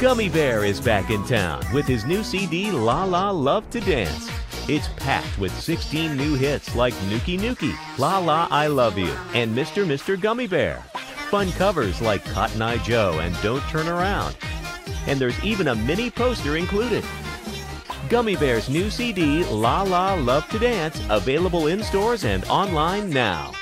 Gummy Bear is back in town with his new CD, La La Love to Dance. It's packed with 16 new hits like Nuki Nuki, La La I Love You, and Mr. Mr. Gummy Bear. Fun covers like Cotton Eye Joe and Don't Turn Around. And there's even a mini poster included. Gummy Bear's new CD, La La Love to Dance, available in stores and online now.